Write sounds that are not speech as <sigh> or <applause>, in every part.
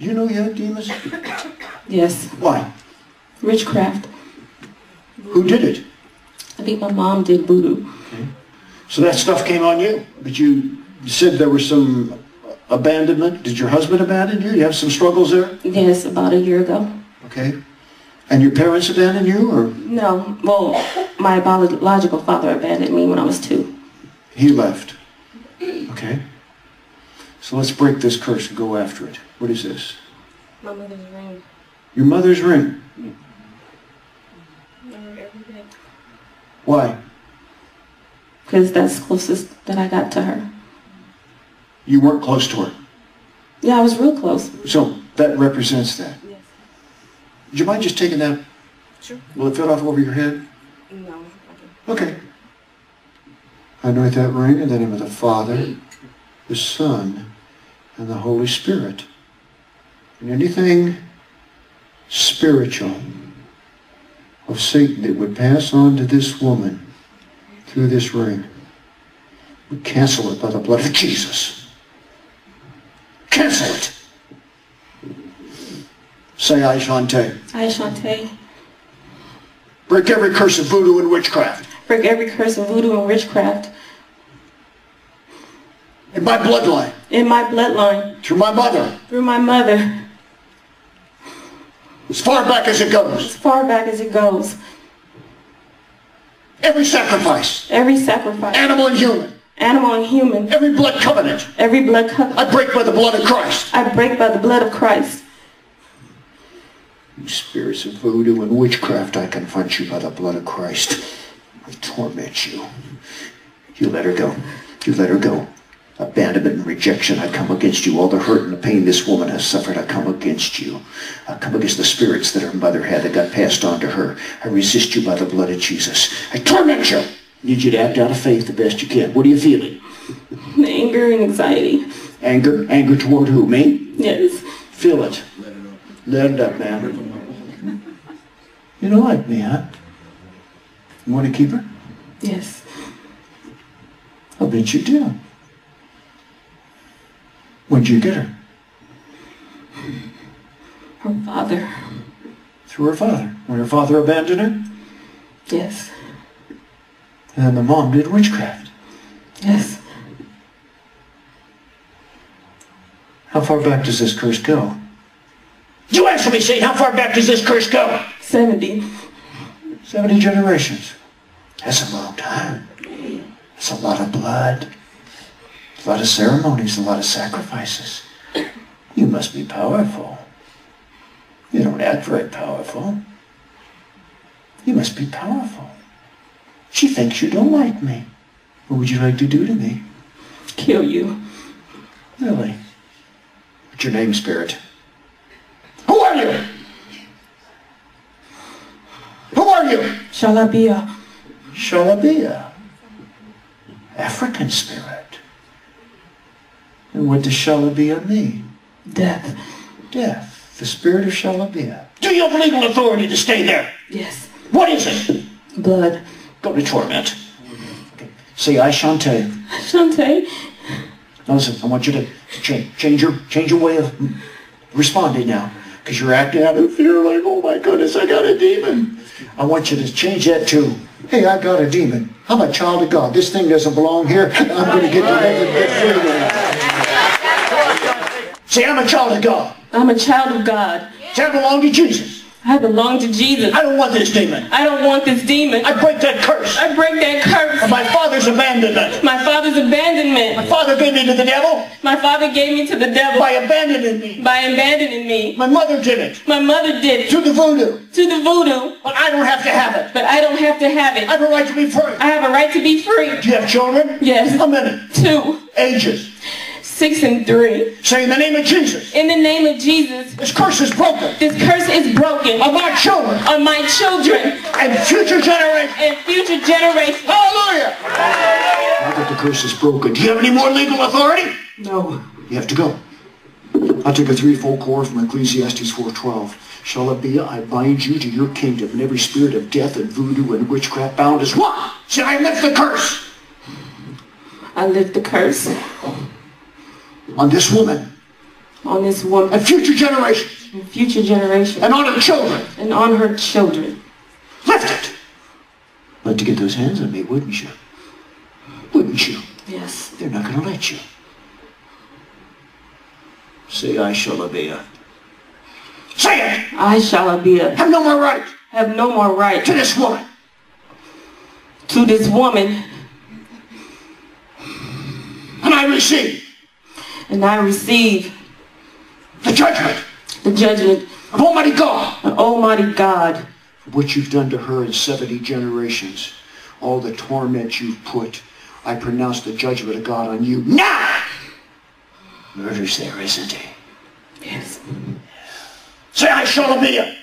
You know you had demons? Yes. Why? Witchcraft. Who did it? I think my mom did voodoo. Okay. So that stuff came on you, but you said there was some abandonment. Did your husband abandon you? You have some struggles there? Yes, about a year ago. Okay. And your parents abandoned you, or No, well, my biological father abandoned me when I was two. he left? Okay. So let's break this curse and go after it. What is this? My mother's ring. Your mother's ring. Why? Because that's closest that I got to her. You weren't close to her. Yeah, I was real close. So that represents that. Yes. Would you mind just taking that? Sure. Will it fit off over your head? No. Okay. I anoint that ring in the name of the Father, the Son, and the Holy Spirit. And anything spiritual of Satan that would pass on to this woman through this ring, we cancel it by the blood of Jesus. Cancel it. Say I, Chaunte. I, Chaunte, Break every curse of voodoo and witchcraft. break every curse of voodoo and witchcraft In my bloodline. in my bloodline Through my mother. through my mother As far back as it goes. as far back as it goes. Every sacrifice. Every sacrifice, Animal and human. animal and human, Every blood covenant. every blood covenant, I break by the blood of Christ. I break by the blood of Christ. You spirits of voodoo and witchcraft, I confront you by the blood of Christ. I torment you. You let her go. You let her go. Abandonment and rejection, I come against you. All the hurt and the pain this woman has suffered, I come against you. I come against the spirits that her mother had that got passed on to her. I resist you by the blood of Jesus. I torment you. I Need you to act out of faith the best you can. What are you feeling? Anger and anxiety. Anger? Anger toward who? Me? Yes. Feel it. Let it up, man. You don't like me, huh? You want to keep her? Yes. I'll bet you do. When'd you get her? Her father. Through her father. When her father abandoned her? Yes. And then the mom did witchcraft. Yes. How far back does this curse go? You answer me, Shane. How far back does this curse go? 70. 70 generations. That's a long time. That's a lot of blood. A lot of ceremonies, a lot of sacrifices. You must be powerful. You don't act very powerful. You must be powerful. She thinks you don't like me. What would you like to do to me? Kill you. Really? What's your name, Spirit? Who are you? Who are you? Shalabia. Shalabia. African spirit. And what does Shalabia mean? Death. Death. The spirit of Shalabia. Do you have legal authority to stay there? Yes. What is it? Blood. Go to torment. Okay. Say, I, Chaunte. Chaunte. Now listen, I want you to change, change your change your way of responding now. Because you're acting out of fear like, oh my goodness, I got a demon. I want you to change that to, hey, I got a demon. I'm a child of God. This thing doesn't belong here. <laughs> I'm going to get delivered and get free. Say, I'm a child of God. I'm a child of God. Say, I belong to Jesus. I belong to Jesus. I don't want this demon. I don't want this demon. I break that curse I break that curse. of my father's abandonment. My father's abandonment. My father gave me to the devil My father gave me to the devil by abandoning me. by abandoning me. My mother did it My mother did it to the voodoo. to the voodoo, But I don't have to have it. but I don't have to have it. I have a right to be free. I have a right to be free. Do you have children? Yes. How many? Two, Ages. Six, and three. Say in the name of Jesus. In the name of Jesus, This curse is broken this curse is broken on my children on my children and future generations. and future generations. Hallelujah. Now that the curse is broken, do you have any more legal authority? No. You have to go. I'll take a threefold cord from Ecclesiastes 4.12. Shalabia, I bind you to your kingdom, and every spirit of death and voodoo and witchcraft bound is what? Say, I lift the curse I lift the curse on this woman, on this woman and future generations and future generations and on her children. and on her children. Lift it. Love to get those hands on me, wouldn't you? Wouldn't you? Yes. They're not going to let you. Say, I Shalabia. Say it! I, Shalabia, Have no more right have no more right to this woman. to this woman, And I receive and I receive the judgment the judgment of Almighty God of Almighty God for what you've done to her in 70 generations. All the torment you've put. I pronounce the judgment of God on you now. Murder's there, isn't he? Yes. Say, I Shalabia.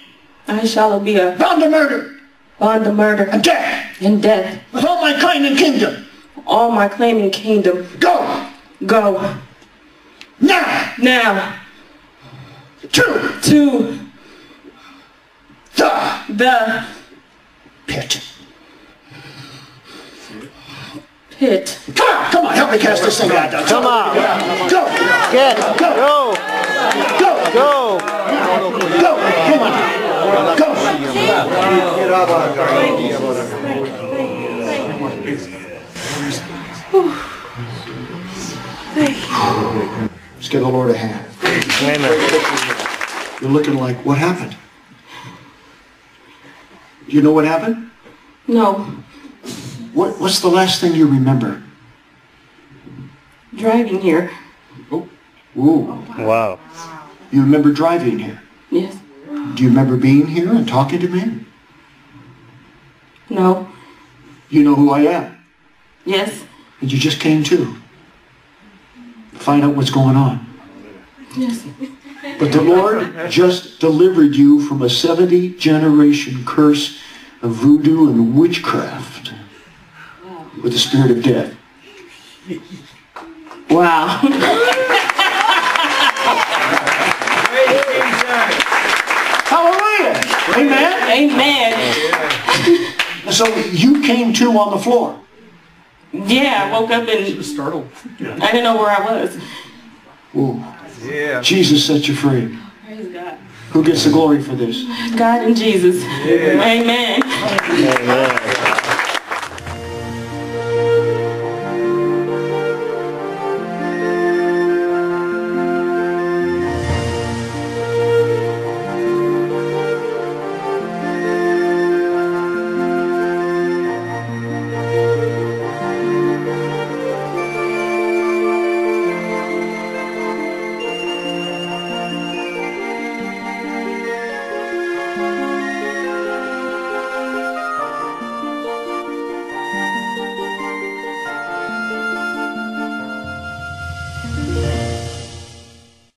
I Shalabia, Bound to murder bond the murder and death and death, with all my kind and kingdom. all my claim and kingdom. Go Go now now to to the the pit. pit. Come on, come on, help me cast this thing out. Come on. Go, Get. go, Go. go, Go. go. Come on, go. Let's give the Lord a hand. Amen. You're looking like, what happened? Do you know what happened? No, What, what's the last thing you remember? driving here. Oh. Ooh, Wow. you remember driving here. Yes. Do you remember being here and talking to me? No. You know who I am. Yes. And you just came to. Find out what's going on. Yes. But the Lord just delivered you from a 70 generation curse of voodoo and witchcraft with the spirit of death. Wow. Hallelujah! Amen? Amen. So you came to on the floor. Yeah, I woke up and was Startled. I didn't know where I was. Ooh. Yeah. Jesus set you free. Praise God. Who gets the glory for this? God and Jesus. Yeah. Amen. Amen.